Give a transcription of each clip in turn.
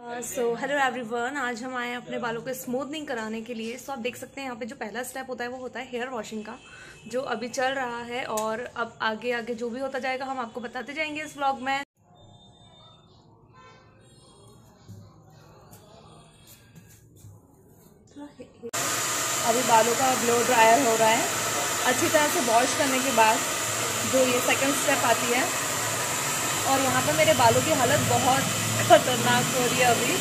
So hello everyone आज हम आए हैं अपने बालों को स्मूथनिंग कराने के लिए। सो so, आप देख सकते हैं यहाँ पे जो पहला स्टेप होता है वो होता है हेयर वॉशिंग का जो अभी चल रहा है। और अब आगे आगे जो भी होता जाएगा हम आपको बताते जाएँगे इस व्लॉग में। अभी बालों का ब्लो ड्रायर हो रहा है। अच्छी तरह से वॉश करने के बाद जो ये सेकंड स्टेप आती है। और यहाँ पर मेरे बालों की हालत बहुत खतरनाक हो रही है अभी।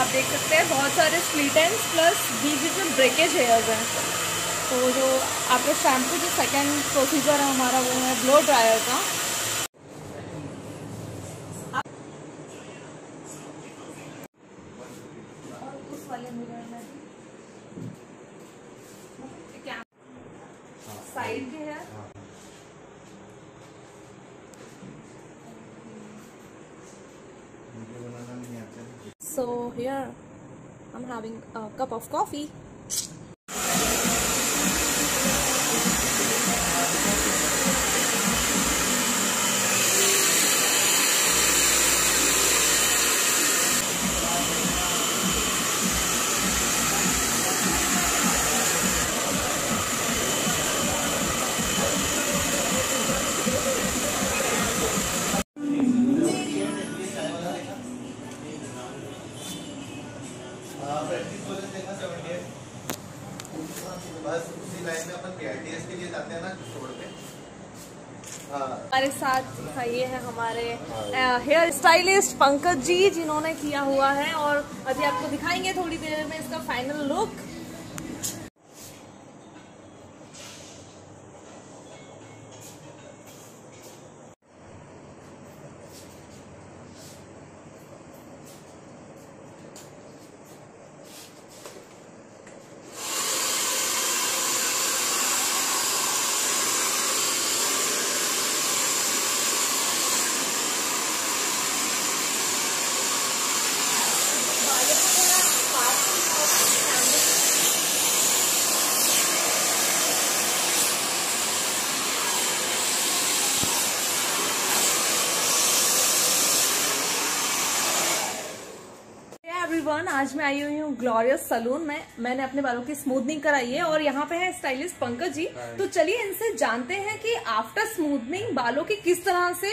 आप देख सकते हैं, बहुत सारे स्प्लीटेंस प्लस बीच बीच में ब्रेकेज हेयर्स हैं तो जो आपके शैम्पू जो सेकेंड प्रोसीजर है हमारा, वो है ब्लो ड्रायर का। Side So here I'm having a cup of coffee. हमारे साथ ये है हमारे हेयर स्टाइलिस्ट पंकज जी जिन्होंने किया हुआ है और अभी आपको दिखाएँगे थोड़ी देर में इसका फाइनल लुक एवरीवन आज मैं आई हुई हूँ ग्लोरियस सलून में। मैंने अपने बालों की स्मूथनिंग कराई है और यहाँ पे है स्टाइलिस्ट पंकज जी। तो चलिए इनसे जानते हैं कि आफ्टर स्मूथनिंग बालों की किस तरह से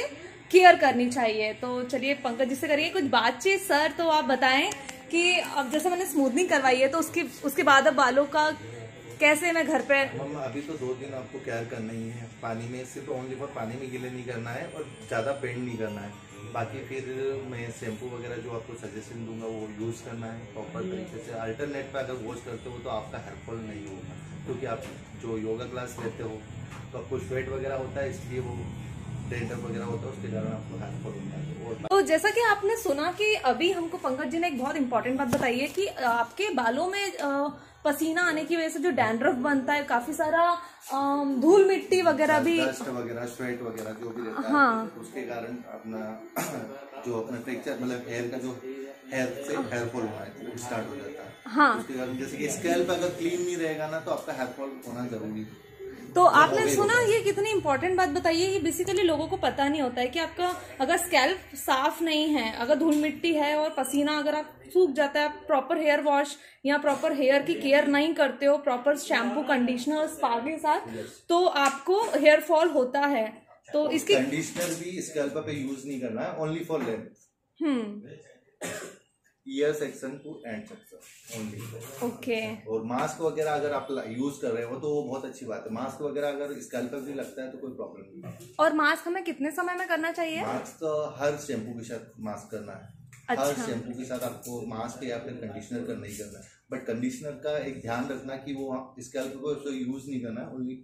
केयर करनी चाहिए। तो चलिए पंकज जी से करिए कुछ बातचीत। सर तो आप बताएँ कि अब जैसे मैंने स्मूथनिंग करवाई है तो उसके उसके बाद अब बालों का कैसे मैं घर पे अभी तो दो दिन आपको केयर करना ही है। पानी में सिर्फ़ ओनली फॉर पानी में गिले नहीं करना है और ज़्यादा पेंट नहीं करना है। बाकी फिर मैं शैम्पू वगैरह जो आपको सजेशन दूँगा, वो यूज़ करना है प्रॉपर तरीके से। अल्टरनेट पे अगर वॉश करते हो तो आपका हेयरफॉल नहीं होगा, क्योंकि आप जो योगा क्लास लेते हो तो आपको स्वेट वगैरह होता है, इसलिए वो डेंटर वगैरह होता है उसके कारण आपको हेयरफॉल होता तो जैसा कि आपने सुना कि अभी हमको पंकज जी ने एक बहुत इंपॉर्टेंट बात बताई है कि आपके बालों में पसीना आने की वजह से जो डैंड्रफ बनता है काफ़ी सारा धूल मिट्टी वगैरह भी वगैरह स्वेट वगैरह जो भी रहता हाँ है। उसके कारण अपना जो अपना टेक्चर मतलब हेयर का जो हेयर से हेयर फॉल होना है वो स्टार्ट हो जाता है। हाँ। उसके कारण जैसे कि स्कैल्प अगर क्लीन नहीं रहेगा ना तो आपका हेयर फॉल होना ज़रूरी है। तो आपने सुना ये कितनी इंपॉर्टेंट बात बताइए कि बेसिकली लोगों को पता नहीं होता है कि आपका अगर स्कैल्प साफ़ नहीं है अगर धूल मिट्टी है और पसीना अगर आप सूख जाता है आप प्रॉपर हेयर वॉश या प्रॉपर हेयर की केयर नहीं करते हो प्रॉपर शैम्पू कंडीशनर स्पा के साथ तो आपको हेयर फॉल होता है। तो इसकी कंडीशनर भी स्कैल्प पे यूज़ नहीं करना है only for length hmm. Ear section two and section only okay और मास्क वगैरह अगर आप यूज़ कर रहे हो तो वो बहुत अच्छी बात है। मास्क वगैरह अगर स्कैल्प पर भी लगता है तो कोई प्रॉब्लम नहीं और मास्क हमें कितने समय में करना चाहिए? मास्क तो हर शैम्पू के साथ मास्क करना है। अच्छा। हर शैम्पू के साथ आपको मास्क या फिर कंडीशनर का नहीं करना है। बट कंडीशनर का एक ध्यान रखना कि वो स्कैल्प को तो यूज़ नहीं करना ओनली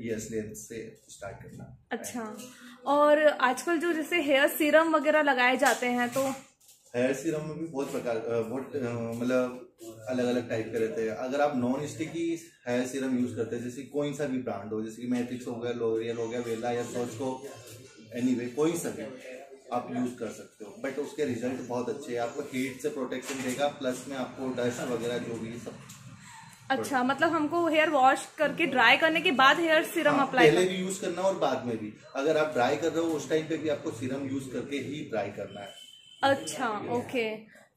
यस से स्टार्ट करना। अच्छा। और आजकल जो जैसे हेयर सीरम वगैरह लगाए जाते हैं तो हेयर सीरम में भी बहुत प्रकार बहुत मतलब अलग अलग टाइप के रहते हैं। अगर आप non sticky hair serum use करते हैं जैसे कोई सा भी ब्रांड हो जैसे कि मैट्रिक्स हो गया लोरियल हो गया वेला या सोच को एनी वे कोई सा भी आप यूज़ कर सकते हो। बट उसके रिज़ल्ट बहुत अच्छे हैं। आपको हीट से प्रोटेक्शन देगा प्लस में आपको डस्ट वगैरह जो भी सब अच्छा मतलब हमको हेयर वॉश करके ड्राई करने के बाद हेयर सीरम अप्लाई पहले भी यूज़ करना और बाद में भी। अगर आप ड्राई कर रहे हो उस टाइम पे भी आपको सीरम यूज़ करके ही ड्राई करना है। अच्छा ओके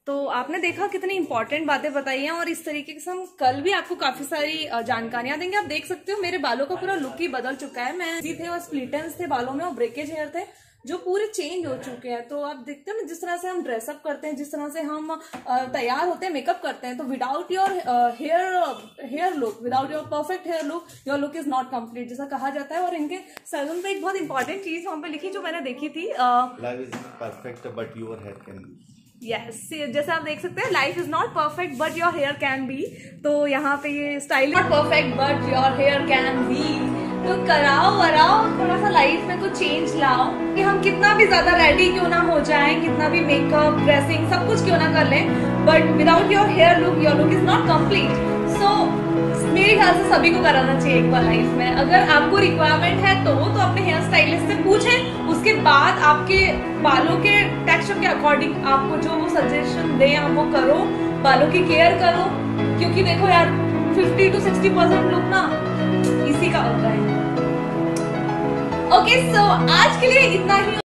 तो आपने देखा कितनी इंपॉर्टेंट बातें बताई हैं और इस तरीके से हम कल भी आपको काफ़ी सारी जानकारियाँ देंगे। आप देख सकते हो, मेरे बालों का पूरा लुक ही बदल चुका है। मैं जी थे और स्प्लिटेंस थे बालों में और ब्रेकेज हेयर थे। जो पूरे चेंज हो चुके हैं। तो आप देखते हो ना जिस तरह से हम ड्रेसअप करते हैं जिस तरह से हम तैयार होते हैं मेकअप करते हैं तो without your hair hair look without your perfect hair look your look is not complete जैसा कहा जाता है। और इनके सैलून पे एक बहुत इंपॉर्टेंट चीज़ वहाँ पे लिखी जो मैंने देखी थी life is perfect but your hair can be yes जैसे आप देख सकते हैं life is not perfect but your hair can be तो यहाँ पे ये style not perfect but your hair can be तो कराओ वराओ थोड़ा सा लाइफ में कुछ चेंज लाओ, कि हम कितना भी ज़्यादा रेडी क्यों ना हो जाए, कितना भी मेकअप ड्रेसिंग सब कुछ क्यों ना कर लें but without your hair look your look is not complete so मेरे ख्याल से सभी को कराना चाहिए एक बार लाइफ में। अगर आपको रिक्वायरमेंट है तो तो अपने हेयर स्टाइलिस्ट से पूछें, उसके बाद आपके बालों के टेक्सचर के अकॉर्डिंग आपको जो वो सजेशन दें, आप वो करो, बालों की केयर करो, क्योंकि देखो यार 50 टू 60 परसेंट लुक ना, इसी का होता है। ओके सो आज के लिए इतना ही।